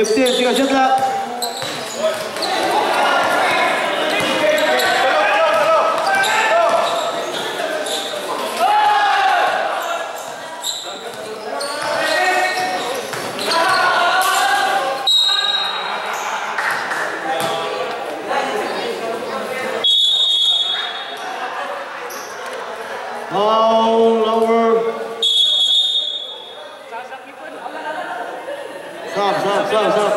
Yüksek Sikaşat'la 감사합니다.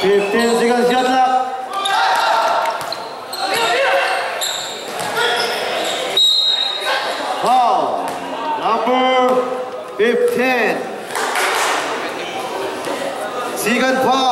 15 seconds shot left. Foul number 15. Second foul.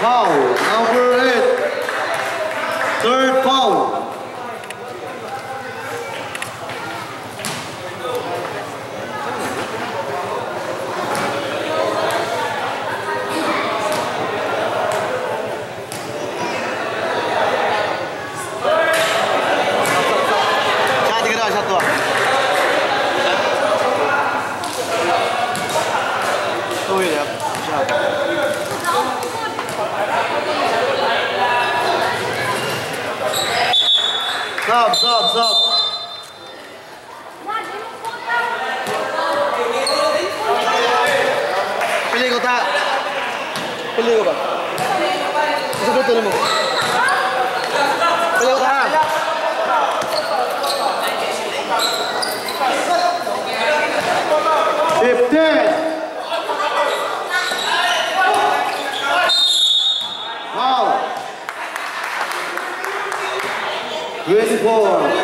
Paulo. Salve, salve, salve. Peligro, tá? Perigo, pá. Isso é pra todo mundo. Perigo, tá? Fifteen. Music World.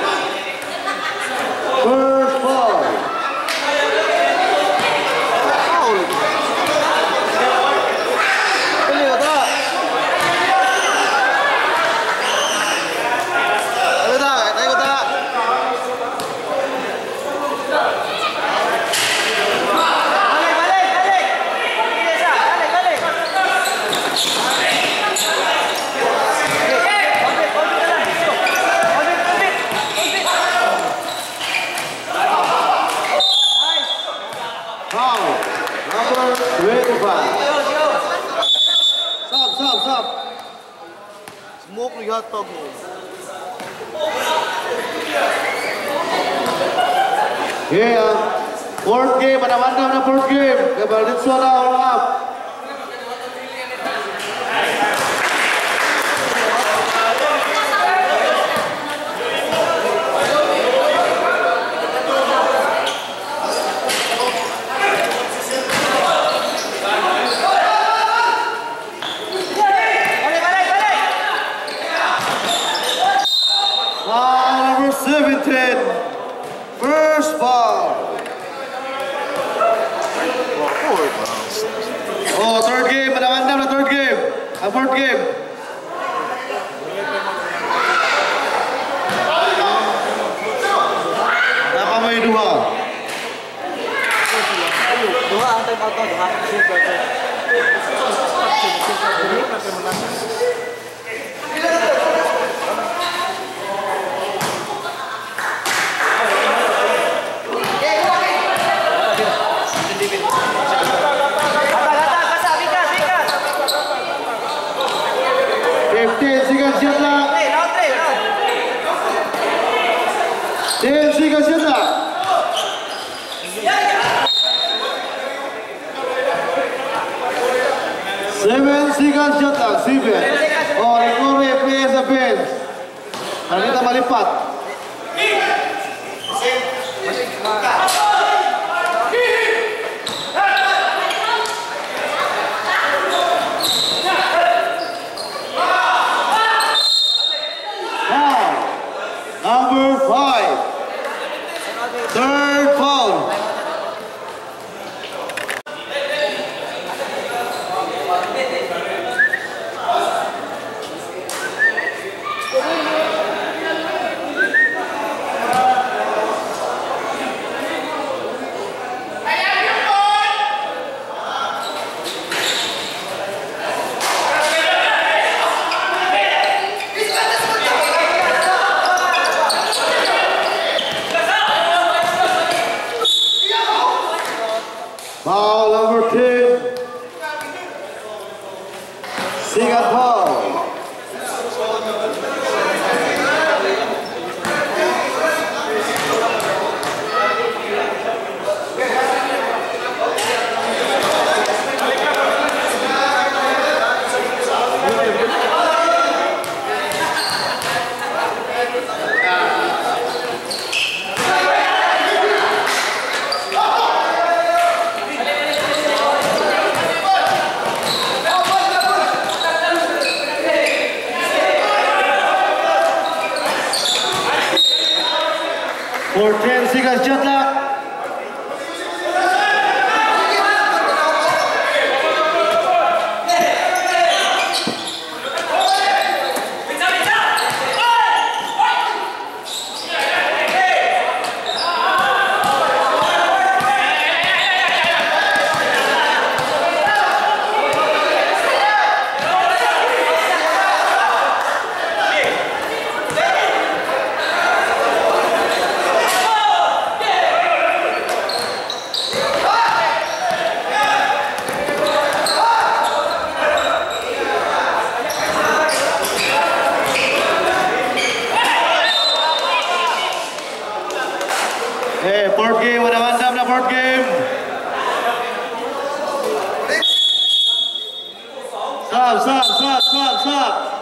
Yeah. Fourth game, mana-mana fourth game. Kembali suara all up. third game, pada mantap na third game. a fourth game. Napa may dua? Dua, ang time out. Desde Gazeta. Seven seconds jatah, seven. Oh, Nuri, please, please. Hari Eh, board game, madam-madam na board game. Stop, stop, stop, stop, stop.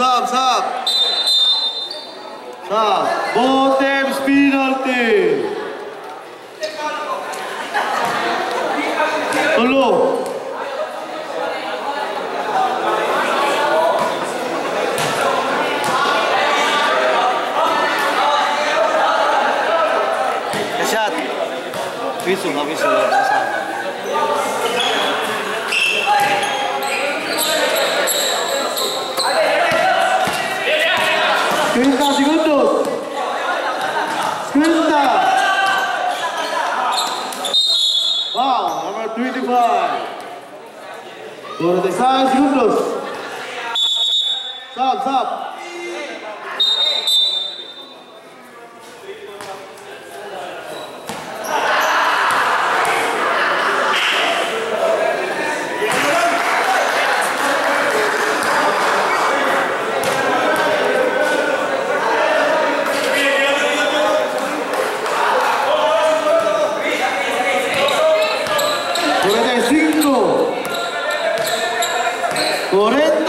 삽, 삽. 자, 모템 뭐 스피드할때. 걸로. 샷. 위수 가고 있어. Por de Stop, stop.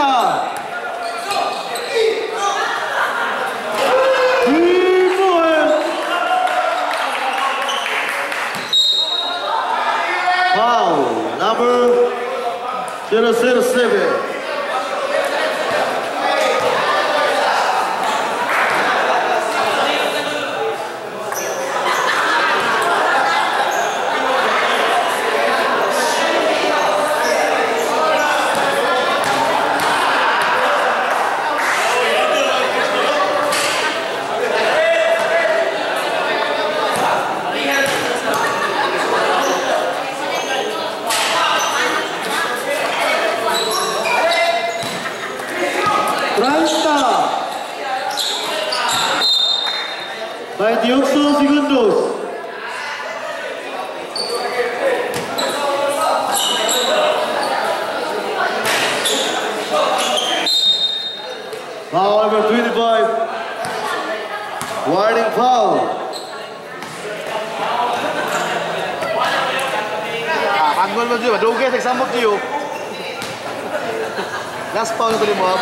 Nueve. Foul, number 007. 28 segundos. Foul number 25. Warning foul. Ah, panggol mo dyan. Madugay sa isang magkiyo. Last foul na tuloy mo.